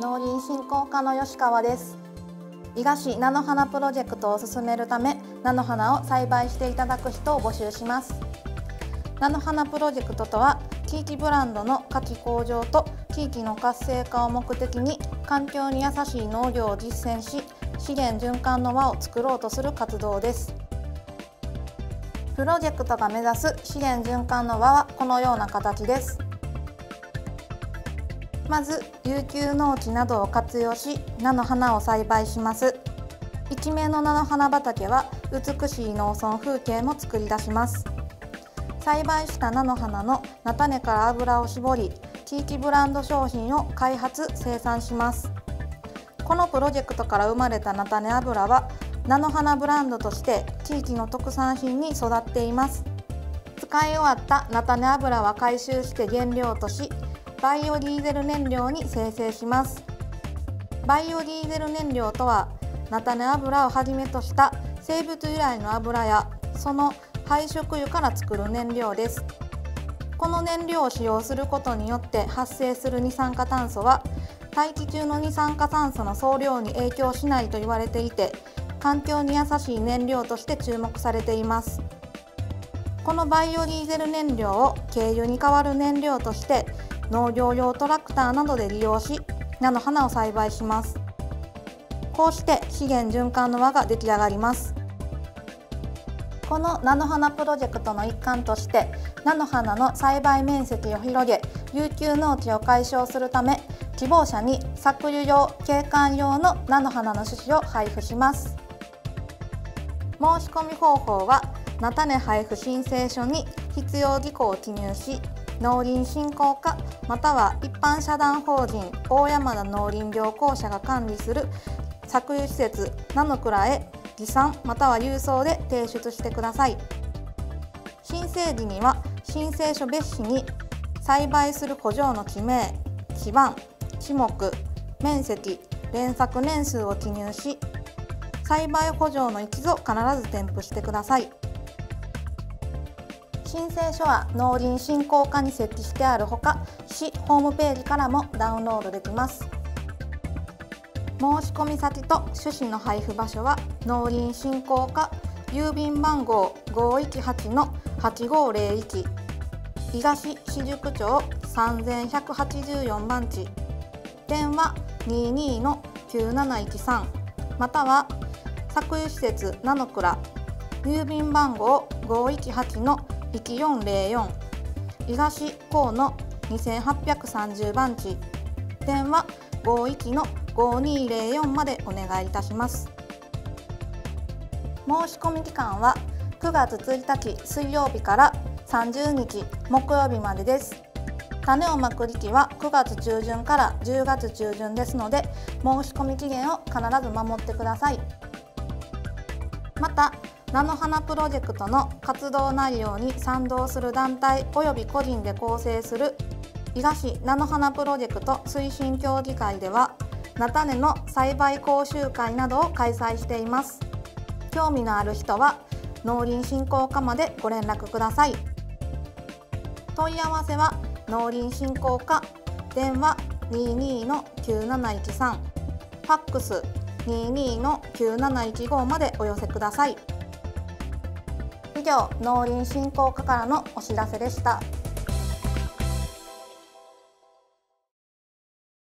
農林振興課の吉川です。伊賀市菜の花プロジェクトを進めるため菜の花を栽培していただく人を募集します。菜の花プロジェクトとは地域ブランドの価値向上と地域の活性化を目的に環境に優しい農業を実践し資源循環の輪を作ろうとする活動です。プロジェクトが目指す資源循環の輪はこのような形です。まず有給農地などを活用し菜の花を栽培します。一面の菜の花畑は美しい農村風景も作り出します。栽培した菜の花の菜種から油を絞り地域ブランド商品を開発生産します。このプロジェクトから生まれた菜種油は菜の花ブランドとして地域の特産品に育っています。使い終わった菜種油は回収して原料としバイオディーゼル燃料に生成します。バイオディーゼル燃料とは菜種油をはじめとした生物由来の油やその廃食油から作る燃料です。この燃料を使用することによって発生する二酸化炭素は大気中の二酸化炭素の総量に影響しないと言われていて環境に優しい燃料として注目されています。このバイオディーゼル燃料を軽油に代わる燃料として農業用トラクターなどで利用し菜の花を栽培します。こうして資源循環の輪が出来上がります。この菜の花プロジェクトの一環として菜の花の栽培面積を広げ有給農地を解消するため希望者に搾油用景観用の菜の花の種子を配布します。申し込み方法は菜種配布申請書に必要事項を記入し農林振興課または一般社団法人大山田農林業公社が管理する搾油施設菜の倉へ持参または郵送で提出してください。申請時には申請書別紙に栽培する古城の地名地番地目面積連作年数を記入し栽培補助の一度必ず添付してください。申請書は農林振興課に設置してあるほか市ホームページからもダウンロードできます。申し込み先と種子の配布場所は農林振興課郵便番号518-8501東市宿町3184番地。電話22-9713または作油施設ナノクラ郵便番号域404東高の2830番地電話51の5204までお願いいたします。申し込み期間は9月1日水曜日から30日木曜日までです。種をまく時期は9月中旬から10月中旬ですので申し込み期限を必ず守ってください。また菜の花プロジェクトの活動内容に賛同する団体及び個人で構成する伊賀市菜の花プロジェクト推進協議会では菜種の栽培講習会などを開催しています。興味のある人は農林振興課までご連絡ください。問い合わせは農林振興課電話22の9713ファックス22-9715までお寄せください。以上農林振興課からのお知らせでした。